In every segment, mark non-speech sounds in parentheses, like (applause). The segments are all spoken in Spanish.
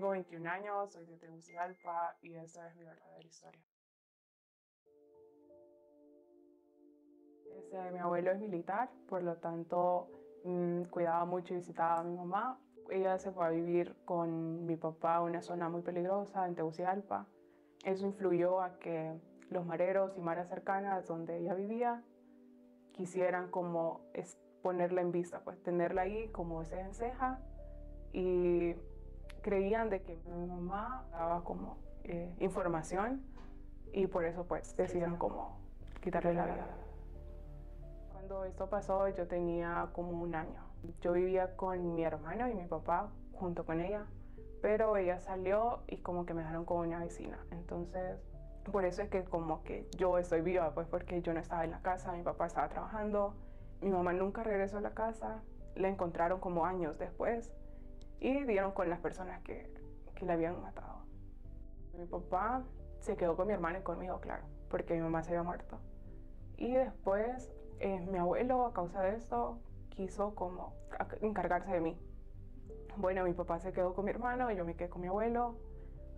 Tengo 21 años, soy de Tegucigalpa y esta es mi verdadera historia. Mi abuelo es militar, por lo tanto mm, cuidaba mucho y visitaba a mi mamá. Ella se fue a vivir con mi papá a una zona muy peligrosa en Tegucigalpa. Eso influyó a que los mareros y maras cercanas donde ella vivía quisieran como ponerla en vista, pues tenerla ahí como ceja en ceja y creían de que mi mamá daba como eh, información y por eso pues decidieron como quitarle la vida. Cuando esto pasó yo tenía como un año. Yo vivía con mi hermano y mi papá junto con ella, pero ella salió y como que me dejaron con una vecina. Entonces, por eso es que como que yo estoy viva, pues porque yo no estaba en la casa, mi papá estaba trabajando, mi mamá nunca regresó a la casa, la encontraron como años después y dieron con las personas que, que la habían matado. Mi papá se quedó con mi hermana y conmigo, claro, porque mi mamá se había muerto. Y después eh, mi abuelo, a causa de esto, quiso como encargarse de mí. Bueno, mi papá se quedó con mi hermano y yo me quedé con mi abuelo.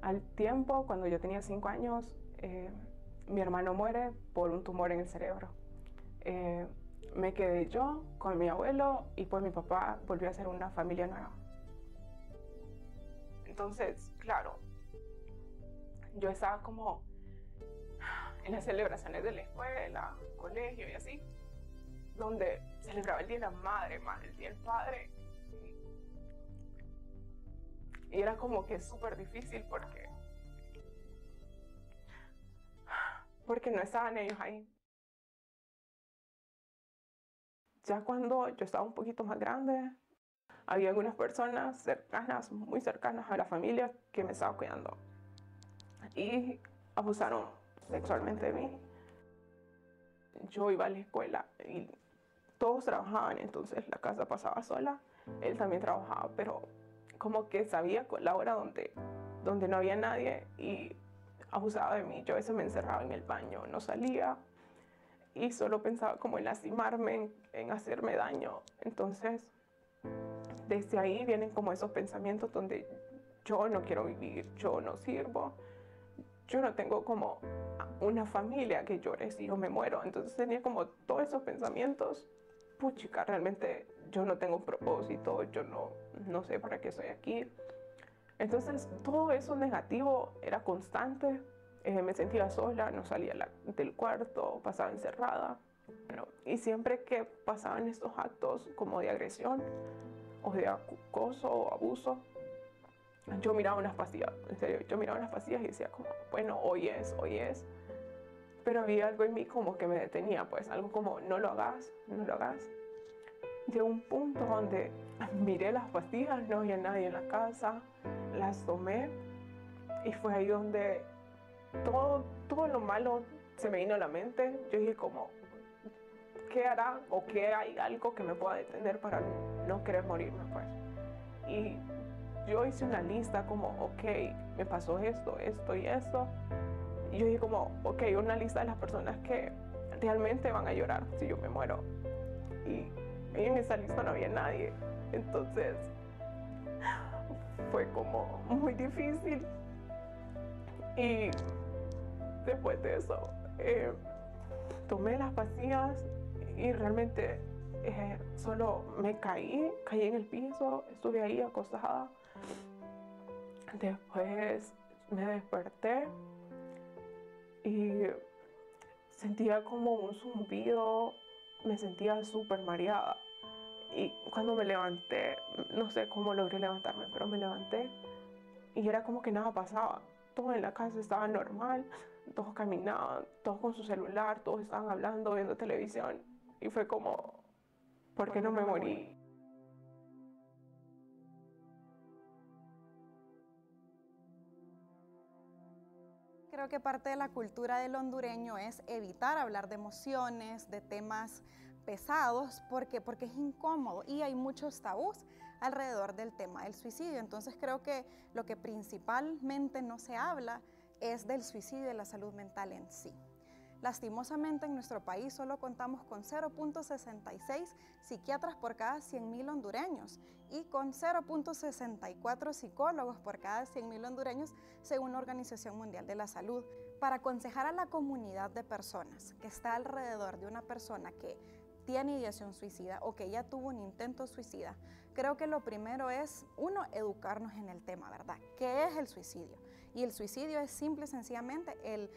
Al tiempo, cuando yo tenía cinco años, eh, mi hermano muere por un tumor en el cerebro. Eh, me quedé yo con mi abuelo y pues mi papá volvió a ser una familia nueva. Entonces, claro, yo estaba como en las celebraciones de la escuela, colegio y así, donde celebraba el Día de la Madre, más el Día del Padre. Y era como que súper difícil porque, porque no estaban ellos ahí. Ya cuando yo estaba un poquito más grande, había algunas personas cercanas, muy cercanas a la familia, que me estaban cuidando. Y abusaron sexualmente de mí. Yo iba a la escuela y todos trabajaban, entonces la casa pasaba sola. Él también trabajaba, pero como que sabía la hora donde, donde no había nadie y abusaba de mí. Yo a veces me encerraba en el baño, no salía y solo pensaba como en lastimarme, en, en hacerme daño. Entonces desde ahí vienen como esos pensamientos donde yo no quiero vivir, yo no sirvo, yo no tengo como una familia que llore si yo me muero. Entonces tenía como todos esos pensamientos. Puchica, realmente yo no tengo un propósito, yo no, no sé para qué estoy aquí. Entonces todo eso negativo era constante. Eh, me sentía sola, no salía del cuarto, pasaba encerrada. y siempre que pasaban estos actos como de agresión, o de acoso o abuso, yo miraba unas pastillas, en serio, yo miraba unas pastillas y decía como, bueno, hoy es, hoy es. Pero había algo en mí como que me detenía, pues algo como, no lo hagas, no lo hagas. Llegó un punto donde miré las pastillas, no había nadie en la casa, las tomé y fue ahí donde todo, todo lo malo se me vino a la mente. Yo dije como, ¿qué hará o qué hay algo que me pueda detener para no querer morirme, pues. Y yo hice una lista como, ok, me pasó esto, esto y esto. Y yo dije como, ok, una lista de las personas que realmente van a llorar si yo me muero. Y en esa lista no había nadie. Entonces, fue como muy difícil. Y después de eso, eh, tomé las pastillas y realmente eh, solo me caí, caí en el piso, estuve ahí acostada. Después me desperté y sentía como un zumbido, me sentía súper mareada. Y cuando me levanté, no sé cómo logré levantarme, pero me levanté y era como que nada pasaba. Todo en la casa estaba normal, (laughs) todos caminaban, todos con su celular, todos estaban hablando, viendo televisión. Y fue como, ¿Por qué no me morí? Creo que parte de la cultura del hondureño es evitar hablar de emociones, de temas pesados, porque, porque es incómodo y hay muchos tabús alrededor del tema del suicidio. Entonces creo que lo que principalmente no se habla es del suicidio y de la salud mental en sí. Lastimosamente en nuestro país solo contamos con 0.66 psiquiatras por cada 100.000 hondureños y con 0.64 psicólogos por cada 100.000 hondureños según la Organización Mundial de la Salud. Para aconsejar a la comunidad de personas que está alrededor de una persona que tiene ideación suicida o que ya tuvo un intento suicida, creo que lo primero es, uno, educarnos en el tema, ¿verdad? ¿Qué es el suicidio? Y el suicidio es simple y sencillamente el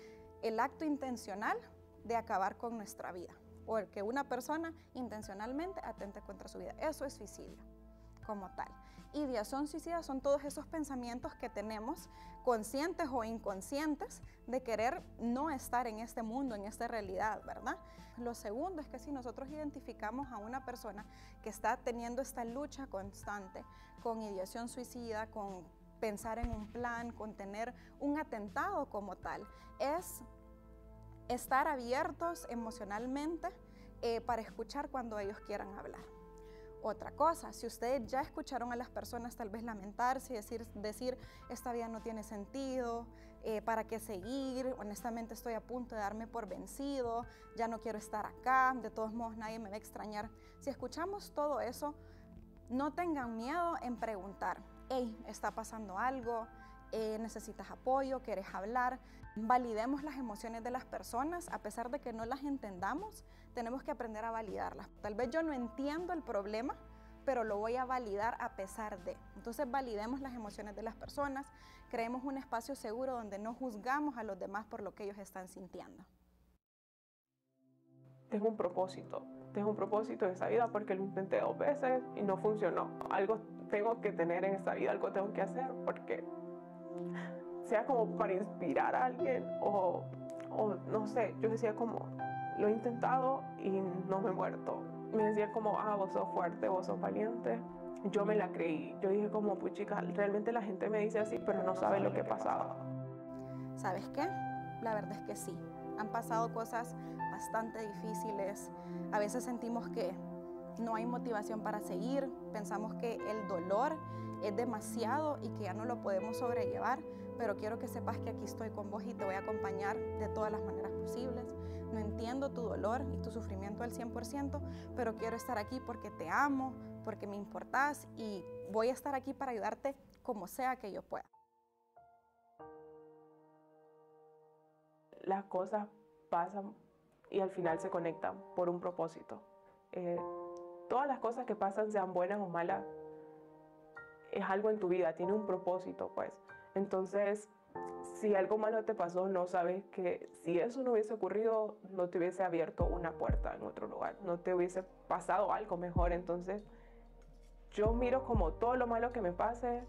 el acto intencional de acabar con nuestra vida o el que una persona intencionalmente atente contra su vida. Eso es suicidio como tal. Ideación suicida son todos esos pensamientos que tenemos, conscientes o inconscientes, de querer no estar en este mundo, en esta realidad, ¿verdad? Lo segundo es que si nosotros identificamos a una persona que está teniendo esta lucha constante con ideación suicida, con pensar en un plan, con tener un atentado como tal, es estar abiertos emocionalmente eh, para escuchar cuando ellos quieran hablar. Otra cosa, si ustedes ya escucharon a las personas tal vez lamentarse y decir, decir esta vida no tiene sentido, eh, ¿para qué seguir? Honestamente estoy a punto de darme por vencido, ya no quiero estar acá, de todos modos nadie me va a extrañar. Si escuchamos todo eso, no tengan miedo en preguntar, hey, está pasando algo, eh, necesitas apoyo, quieres hablar. Validemos las emociones de las personas, a pesar de que no las entendamos, tenemos que aprender a validarlas. Tal vez yo no entiendo el problema, pero lo voy a validar a pesar de. Entonces validemos las emociones de las personas, creemos un espacio seguro donde no juzgamos a los demás por lo que ellos están sintiendo. Tengo un propósito, tengo un propósito en esta vida porque lo intenté dos veces y no funcionó. Algo tengo que tener en esta vida, algo tengo que hacer porque sea como para inspirar a alguien o, o no sé, yo decía como, lo he intentado y no me he muerto. Me decía como, ah, vos sos fuerte, vos sos valiente. Yo me la creí. Yo dije como, pues chica, realmente la gente me dice así, pero no sabe lo que he pasado. ¿Sabes qué? La verdad es que sí. Han pasado cosas bastante difíciles. A veces sentimos que no hay motivación para seguir, pensamos que el dolor es demasiado y que ya no lo podemos sobrellevar, pero quiero que sepas que aquí estoy con vos y te voy a acompañar de todas las maneras posibles. No entiendo tu dolor y tu sufrimiento al 100%, pero quiero estar aquí porque te amo, porque me importás y voy a estar aquí para ayudarte como sea que yo pueda. Las cosas pasan y al final se conectan por un propósito. Eh, todas las cosas que pasan, sean buenas o malas, es algo en tu vida, tiene un propósito, pues. Entonces, si algo malo te pasó, no sabes que si eso no hubiese ocurrido, no te hubiese abierto una puerta en otro lugar, no te hubiese pasado algo mejor. Entonces, yo miro como todo lo malo que me pase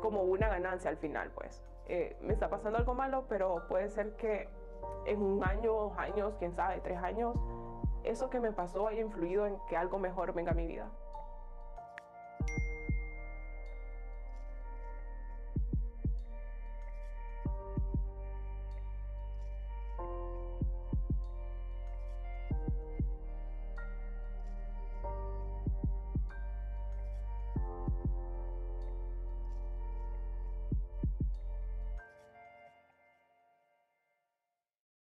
como una ganancia al final, pues. Eh, me está pasando algo malo, pero puede ser que en un año, dos años, quién sabe, tres años, eso que me pasó haya influido en que algo mejor venga a mi vida.